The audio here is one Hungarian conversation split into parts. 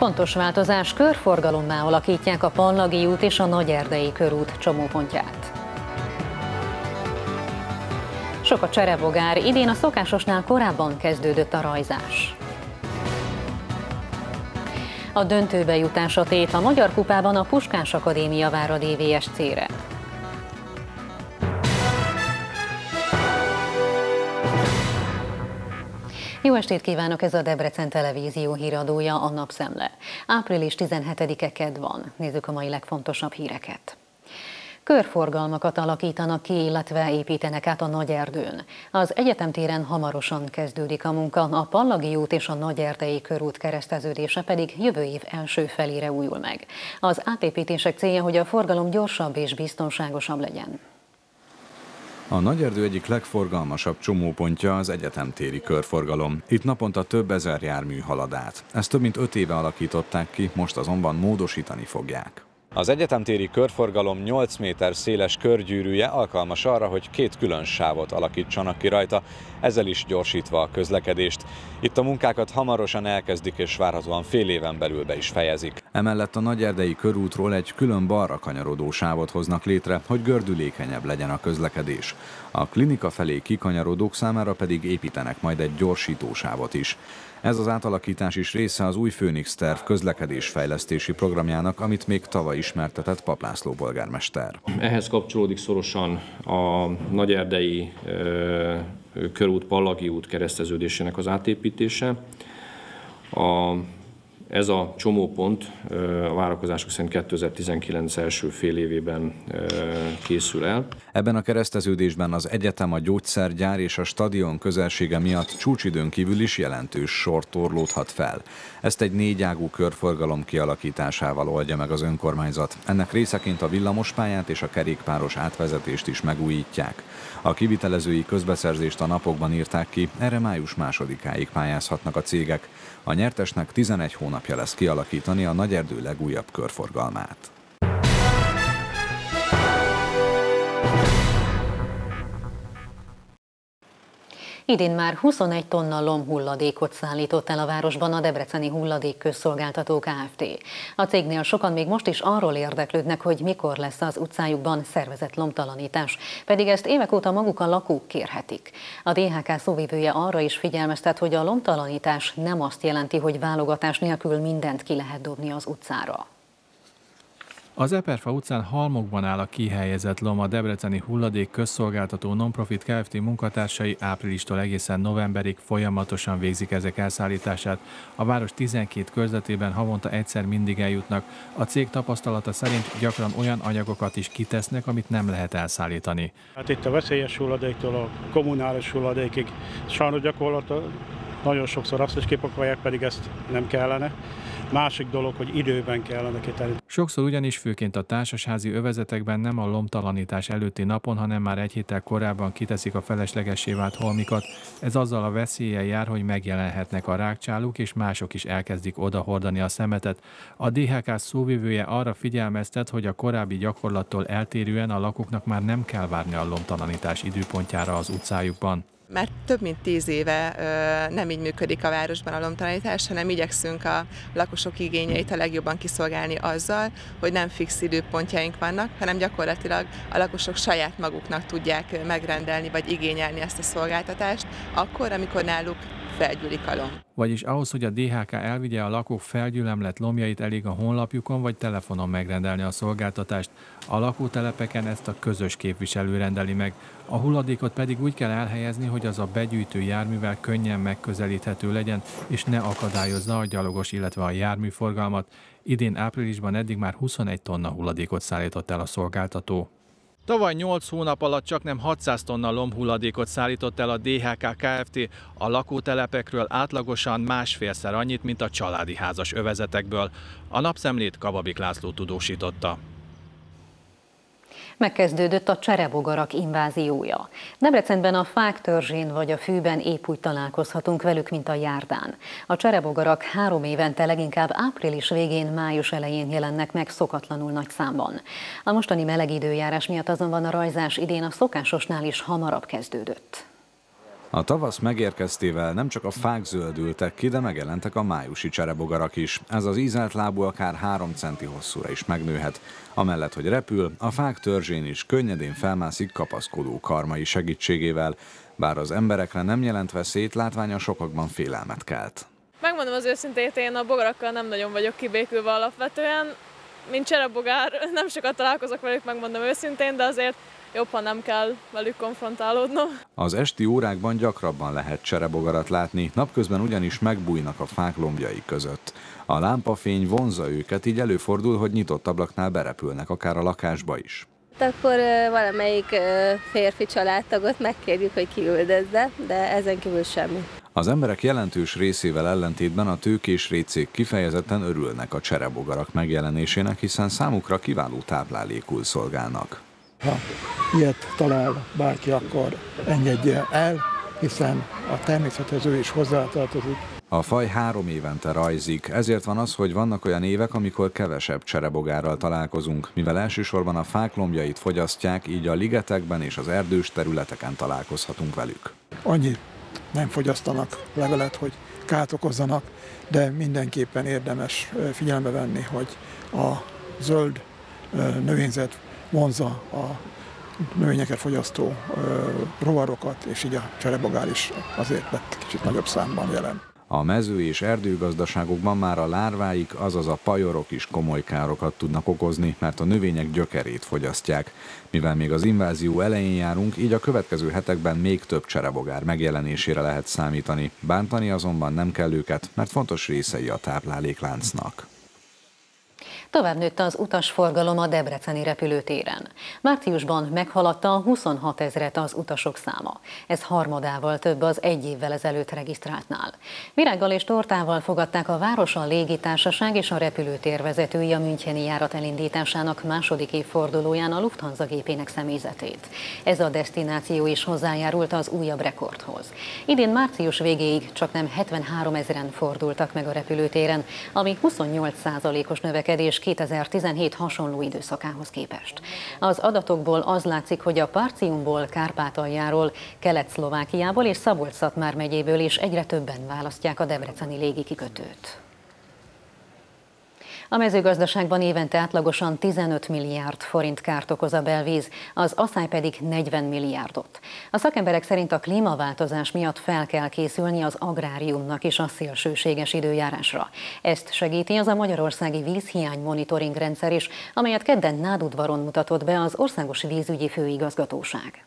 Fontos változás körforgalommá alakítják a Pallagi út és a Nagyerdei körút csomópontját. Sok a cserebogár, idén a szokásosnál korábban kezdődött a rajzás. A döntőbe jutás a tét a Magyar Kupában a Puskás Akadémia vár a DVSC-re. Jó estét kívánok, ez a Debrecen Televízió híradója, a Napszemle. Április 17-e ked van. Nézzük a mai legfontosabb híreket. Körforgalmakat alakítanak ki, illetve építenek át a Nagy Erdőn. Az egyetemtéren hamarosan kezdődik a munka, a Pallagi út és a Nagy Erdei körút kereszteződése pedig jövő év első felére újul meg. Az átépítések célja, hogy a forgalom gyorsabb és biztonságosabb legyen. A Nagyerdő egyik legforgalmasabb csomópontja az egyetemtéri körforgalom. Itt naponta több ezer jármű halad át. Ezt több mint öt éve alakították ki, most azonban módosítani fogják. Az egyetemtéri körforgalom 8 méter széles körgyűrűje alkalmas arra, hogy két külön sávot alakítsanak ki rajta, ezzel is gyorsítva a közlekedést. Itt a munkákat hamarosan elkezdik és várhatóan fél éven belül be is fejezik. Emellett a Nagyerdei körútról egy külön balra kanyarodó sávot hoznak létre, hogy gördülékenyebb legyen a közlekedés. A klinika felé kikanyarodók számára pedig építenek majd egy gyorsítósávot is. Ez az átalakítás is része az új Főnix terv közlekedésfejlesztési programjának, amit még tavaly ismertetett Paplászló polgármester. Ehhez kapcsolódik szorosan a Nagyerdei körút, Pallagi út kereszteződésének az átépítése. A ez a csomópont a várakozások szerint 2019 első fél évében készül el. Ebben a kereszteződésben az egyetem, a gyógyszergyár és a stadion közelsége miatt csúcsidőn kívül is jelentős sor torlódhat fel. Ezt egy négyágú körforgalom kialakításával oldja meg az önkormányzat. Ennek részeként a villamospályát és a kerékpáros átvezetést is megújítják. A kivitelezői közbeszerzést a napokban írták ki, erre május másodikáig pályázhatnak a cégek. A nyertesnek 11 hónapja lesz kialakítani a Nagyerdő legújabb körforgalmát. Idén már 21 tonna lombhulladékot szállított el a városban a Debreceni Hulladék Közszolgáltató Kft. A cégnél sokan még most is arról érdeklődnek, hogy mikor lesz az utcájukban szervezett lomtalanítás, pedig ezt évek óta maguk a lakók kérhetik. A DHK szóvivője arra is figyelmeztet, hogy a lomtalanítás nem azt jelenti, hogy válogatás nélkül mindent ki lehet dobni az utcára. Az Eperfa utcán halmokban áll a kihelyezett lom a Debreceni Hulladék Közszolgáltató Nonprofit Kft. munkatársai áprilistól egészen novemberig folyamatosan végzik ezek elszállítását. A város 12 körzetében havonta egyszer mindig eljutnak. A cég tapasztalata szerint gyakran olyan anyagokat is kitesznek, amit nem lehet elszállítani. Hát itt a veszélyes hulladéktól a kommunális hulladékig sajnos gyakorlatilag nagyon sokszor azt is kipakolják, pedig ezt nem kellene. Másik dolog, hogy időben kellene kitenni. Sokszor ugyanis főként a társasházi övezetekben nem a lomtalanítás előtti napon, hanem már egy héttel korábban kiteszik a feleslegessé vált holmikat. Ez azzal a veszélye jár, hogy megjelenhetnek a rákcsáluk, és mások is elkezdik odahordani a szemetet. A DHK szóvivője arra figyelmeztet, hogy a korábbi gyakorlattól eltérően a lakóknak már nem kell várni a lomtalanítás időpontjára az utcájukban már több mint tíz éve nem így működik a városban a lomtalanítás, hanem igyekszünk a lakosok igényeit a legjobban kiszolgálni azzal, hogy nem fix időpontjaink vannak, hanem gyakorlatilag a lakosok saját maguknak tudják megrendelni vagy igényelni ezt a szolgáltatást, akkor, amikor náluk felgyűlik a lom. Vagyis ahhoz, hogy a DHK elvigye a lakók felgyülemlett lomjait, elég a honlapjukon vagy telefonon megrendelni a szolgáltatást. A lakótelepeken ezt a közös képviselő rendeli meg. A hulladékot pedig úgy kell elhelyezni, hogy az a begyűjtő járművel könnyen megközelíthető legyen, és ne akadályozza a gyalogos, illetve a járműforgalmat. Idén áprilisban eddig már 21 tonna hulladékot szállított el a szolgáltató. Tavaly 8 hónap alatt csak nem 600 tonna lombhulladékot szállított el a DHK Kft. A lakótelepekről átlagosan másfélszer annyit, mint a családi házas övezetekből. A napszemlét Kababik László tudósította. Megkezdődött a cserebogarak inváziója. Debrecenben a fák törzsén vagy a fűben épp úgy találkozhatunk velük, mint a járdán. A cserebogarak három évente leginkább április végén, május elején jelennek meg szokatlanul nagy számban. A mostani meleg időjárás miatt azonban a rajzás idén a szokásosnál is hamarabb kezdődött. A tavasz megérkeztével nem csak a fák zöldültek ki, de megjelentek a májusi cserebogarak is. Ez az ízelt lábú akár 3 centi hosszúra is megnőhet. Amellett, hogy repül, a fák törzsén is könnyedén felmászik kapaszkodó karmai segítségével, bár az emberekre nem jelent veszélyt, látványa sokakban félelmet kelt. Megmondom az őszintét, én a bogarakkal nem nagyon vagyok kibékülve alapvetően. Mint cserebogár, nem sokat találkozok velük, megmondom őszintén, de azért jobb, ha nem kell velük konfrontálódnom. Az esti órákban gyakrabban lehet cserebogarat látni, napközben ugyanis megbújnak a fák lombjai között. A lámpafény vonza őket, így előfordul, hogy nyitott ablaknál berepülnek, akár a lakásba is. Akkor valamelyik férfi családtagot megkérjük, hogy kiüldözze, de ezen kívül semmi. Az emberek jelentős részével ellentétben a tőkés récék kifejezetten örülnek a cserebogarak megjelenésének, hiszen számukra kiváló táplálékul szolgálnak. Ha ilyet talál bárki, akkor engedje el, hiszen a természethez ő is hozzátartozik. A faj három évente rajzik, ezért van az, hogy vannak olyan évek, amikor kevesebb cserebogárral találkozunk, mivel elsősorban a fák lombjait fogyasztják, így a ligetekben és az erdős területeken találkozhatunk velük. Annyi nem fogyasztanak levelet, hogy kárt okozzanak, de mindenképpen érdemes figyelembe venni, hogy a zöld növényzet vonza a növényeket fogyasztó rovarokat, és így a cserebogár is azért lett kicsit nagyobb számban jelen. A mező- és erdőgazdaságokban már a lárváik, azaz a pajorok is komoly károkat tudnak okozni, mert a növények gyökerét fogyasztják. Mivel még az invázió elején járunk, így a következő hetekben még több cserebogár megjelenésére lehet számítani. Bántani azonban nem kell őket, mert fontos részei a táplálékláncnak. Tovább nőtt az utasforgalom a Debreceni repülőtéren. Márciusban meghaladta a 26 ezeret az utasok száma. Ez harmadával több az egy évvel ezelőtt regisztráltnál. Virággal és tortával fogadták a Városa Légitársaság és a repülőtér vezetői a Müncheni járat elindításának második évfordulóján a Lufthansa gépének személyzetét. Ez a destináció is hozzájárult az újabb rekordhoz. Idén március végéig csak nem 73 ezeren fordultak meg a repülőtéren, ami 28 os növekedés 2017 hasonló időszakához képest. Az adatokból az látszik, hogy a Parciumból, Kárpátaljáról, Kelet-Szlovákiából és Szabolcs-Szatmár megyéből is egyre többen választják a Debreceni légikikötőt. A mezőgazdaságban évente átlagosan 15 milliárd forint kárt okoz a belvíz, az asszály pedig 40 milliárdot. A szakemberek szerint a klímaváltozás miatt fel kell készülni az agráriumnak is a szélsőséges időjárásra. Ezt segíti az a Magyarországi Vízhiány Monitoring rendszer is, amelyet kedden Nádudvaron mutatott be az Országos Vízügyi Főigazgatóság.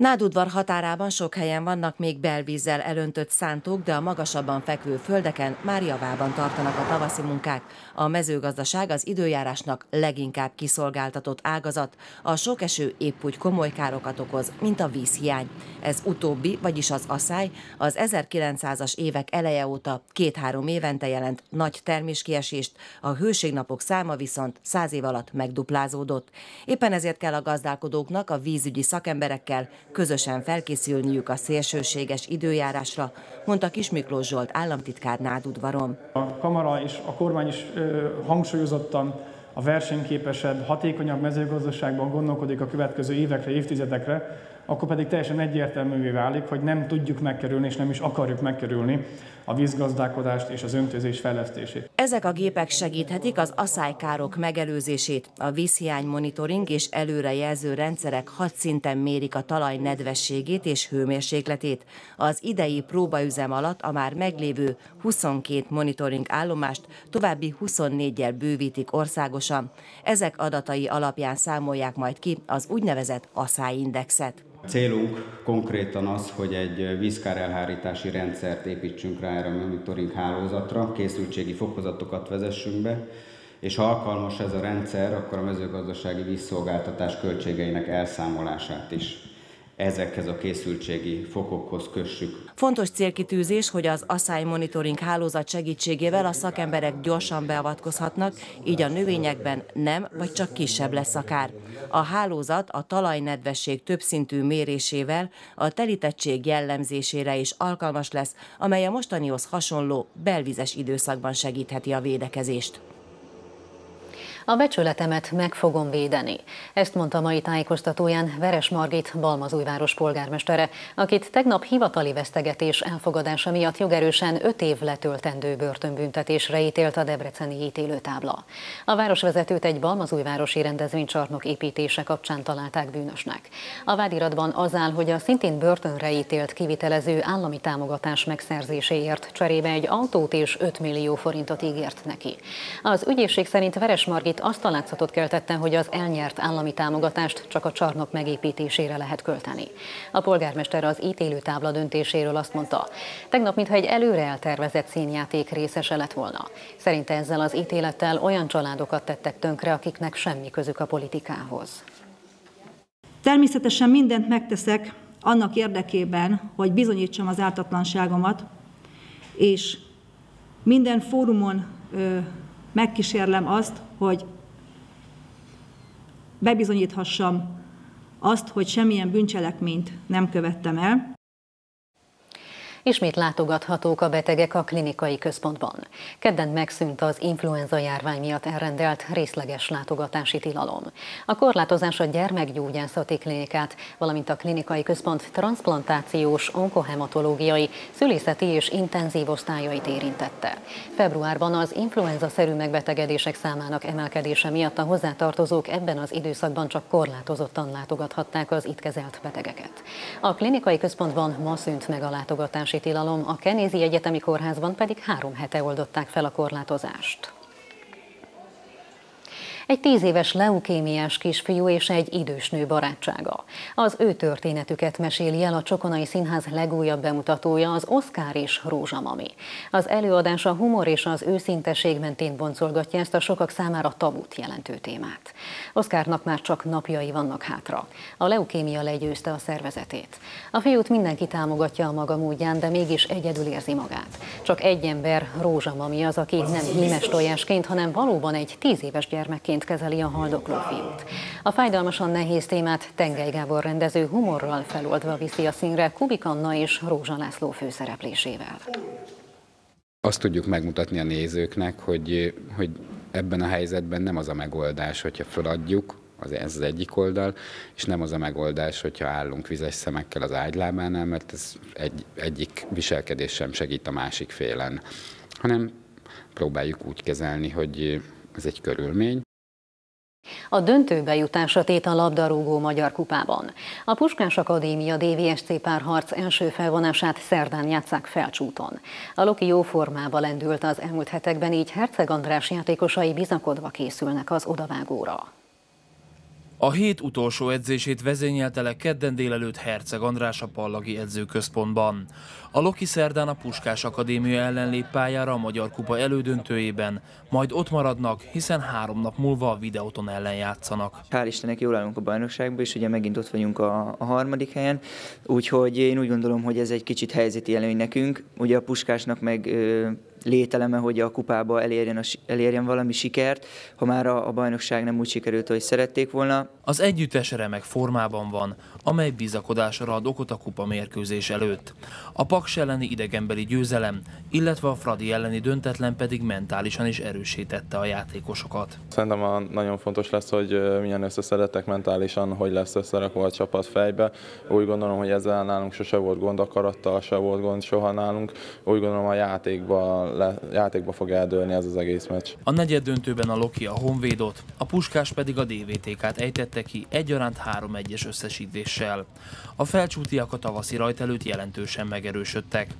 Nádudvar határában sok helyen vannak még belvízzel elöntött szántók, de a magasabban fekvő földeken már javában tartanak a tavaszi munkák. A mezőgazdaság az időjárásnak leginkább kiszolgáltatott ágazat. A sok eső épp úgy komoly károkat okoz, mint a vízhiány. Ez utóbbi, vagyis az asszály, az 1900-as évek eleje óta két-három évente jelent nagy terméskiesést, a hőségnapok száma viszont száz év alatt megduplázódott. Éppen ezért kell a gazdálkodóknak a vízügyi szakemberekkel közösen felkészülniük a szélsőséges időjárásra, mondta Kis Miklós Zsolt államtitkár Nádudvaron. A kamara és a kormány is ö, hangsúlyozottan a versenyképesebb, hatékonyabb mezőgazdaságban gondolkodik a következő évekre, évtizedekre, akkor pedig teljesen egyértelművé válik, hogy nem tudjuk megkerülni, és nem is akarjuk megkerülni a vízgazdálkodást és az öntözés fejlesztését. Ezek a gépek segíthetik az aszálykárok megelőzését. A vízhiány monitoring és előrejelző rendszerek hat szinten mérik a talaj nedvességét és hőmérsékletét. Az idei próbaüzem alatt a már meglévő 22 monitoring állomást további 24-jel bővítik országosan. Ezek adatai alapján számolják majd ki az úgynevezett aszályindexet. Célunk konkrétan az, hogy egy vízkárelhárítási rendszert építsünk rá erre a monitoring hálózatra, készültségi fokozatokat vezessünk be, és ha alkalmas ez a rendszer, akkor a mezőgazdasági vízszolgáltatás költségeinek elszámolását is ezekhez a készültségi fokokhoz kössük. Fontos célkitűzés, hogy az asszály monitoring hálózat segítségével a szakemberek gyorsan beavatkozhatnak, így a növényekben nem vagy csak kisebb lesz a kár. A hálózat a talajnedvesség többszintű mérésével a telítettség jellemzésére is alkalmas lesz, amely a mostanihoz hasonló belvizes időszakban segítheti a védekezést. A becsületemet meg fogom védeni. Ezt mondta mai tájékoztatóján Veres Margit, Balmazújváros polgármestere, akit tegnap hivatali vesztegetés elfogadása miatt jogerősen öt év letöltendő börtönbüntetésre ítélt a debreceni ítélőtábla. A városvezetőt egy Balmazújvárosi rendezvénycsarnok építése kapcsán találták bűnösnek. A vádiratban az áll, hogy a szintén börtönre ítélt kivitelező állami támogatás megszerzéséért cserébe egy autót és 5 millió forintot ígért neki. Az ügyészség szerint Veres Margit azt a látszatot keltette, hogy az elnyert állami támogatást csak a csarnok megépítésére lehet költeni. A polgármester az ítélőtábla döntéséről azt mondta, tegnap mintha egy előre eltervezett színjáték részese lett volna. Szerinte ezzel az ítélettel olyan családokat tettek tönkre, akiknek semmi közük a politikához. Természetesen mindent megteszek annak érdekében, hogy bizonyítsam az ártatlanságomat, és minden fórumon megkísérlem azt, hogy bebizonyíthassam azt, hogy semmilyen bűncselekményt nem követtem el. Ismét látogathatók a betegek a klinikai központban. Kedden megszűnt az influenza járvány miatt elrendelt részleges látogatási tilalom. A korlátozás a gyermekgyógyászati klinikát, valamint a klinikai központ transplantációs, onkohematológiai, szülészeti és intenzív osztályait érintette. Februárban az influenza-szerű megbetegedések számának emelkedése miatt a hozzátartozók ebben az időszakban csak korlátozottan látogathatták az itt kezelt betegeket. A klinikai központban ma szűnt meg a látogatás tilalom, a Kenézi Egyetemi Kórházban pedig három hete oldották fel a korlátozást. Egy tíz éves leukémiás kisfiú és egy idős nő barátsága. Az ő történetüket meséli el a Csokonai Színház legújabb bemutatója, az Oszkár és Rózsa Mami. Az előadás a humor és az őszinteség mentén boncolgatja ezt a sokak számára tabut jelentő témát. Oszkárnak már csak napjai vannak hátra. A leukémia legyőzte a szervezetét. A fiút mindenki támogatja a maga módján, de mégis egyedül érzi magát. Csak egy ember, Rózsa Mami az, aki nem hímes tojásként, hanem valóban egy tíz éves gyermekként ként kezeli a haldokló fiút. A fájdalmasan nehéz témát Tengely Gábor rendező humorral feloldva viszi a színre Kubik Anna és Rózsa László főszereplésével. Azt tudjuk megmutatni a nézőknek, hogy, hogy ebben a helyzetben nem az a megoldás, hogyha feladjuk, az, ez az egyik oldal, és nem az a megoldás, hogyha állunk vizes szemekkel az ágylábánál, mert ez egy, egyik viselkedés sem segít a másik félen, hanem próbáljuk úgy kezelni, hogy ez egy körülmény, a döntőbe jutás a tét a labdarúgó Magyar Kupában. A Puskás Akadémia DVSC párharc első felvonását szerdán játszák felcsúton. A Loki jó formába lendült az elmúlt hetekben, így Herceg András játékosai bizakodva készülnek az odavágóra. A hét utolsó edzését vezényelte le kedden délelőtt Herceg András a Pallagi edzőközpontban. A Loki szerdán a Puskás Akadémia ellen lép pályára a Magyar Kupa elődöntőjében, majd ott maradnak, hiszen három nap múlva a videóton ellen játszanak. Hál' Istennek jól állunk a bajnokságban, és ugye megint ott vagyunk a, a harmadik helyen, úgyhogy én úgy gondolom, hogy ez egy kicsit helyzeti előny nekünk. Ugye a Puskásnak meg ö, lételeme, hogy a kupába elérjen, a, elérjen valami sikert, ha már a, a bajnokság nem úgy sikerült, hogy szerették volna. Az együttes remek formában van, amely bizakodásra ad okot a kupa mérkőzés előtt. A Paks elleni idegenbeli győzelem, illetve a Fradi elleni döntetlen pedig mentálisan is erősítette a játékosokat. Szerintem a nagyon fontos lesz, hogy milyen összeszedettek mentálisan, hogy lesz összerakva a csapat fejbe. Úgy gondolom, hogy ezzel nálunk sose volt gond, akarattal se volt gond soha nálunk. Úgy gondolom a játékba, le, játékba fog eldőlni ez az egész meccs. A negyed döntőben a Loki a Honvédot, a Puskás pedig a DVTK-t ejtette ki egyaránt 3-1-es összesítéssel. A felcsútiak a tavaszi rajt előtt jelentősen megerősödtek.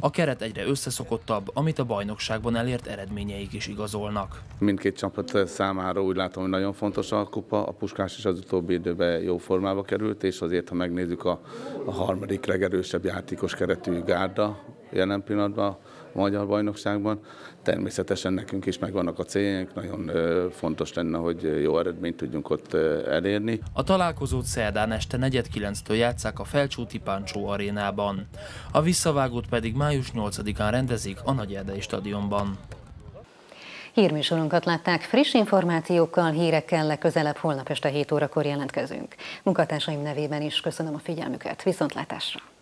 A keret egyre összeszokottabb, amit a bajnokságban elért eredményeik is igazolnak. Mindkét csapat számára úgy látom, hogy nagyon fontos a kupa. A Puskás is az utóbbi időben jó formába került, és azért, ha megnézzük a, a harmadik legerősebb játékos keretű gárda jelen pillanatban, magyar bajnokságban. Természetesen nekünk is megvannak a céljaink, nagyon fontos lenne, hogy jó eredményt tudjunk ott elérni. A találkozót szerdán este 4.9-től játszák a Felcsúti Páncsó arénában. A visszavágót pedig május 8-án rendezik a Nagyerdei stadionban. Hírműsorunkat látták, friss információkkal, hírekkel legközelebb holnap este 7 órakor jelentkezünk. Munkatársaim nevében is köszönöm a figyelmüket, viszontlátásra!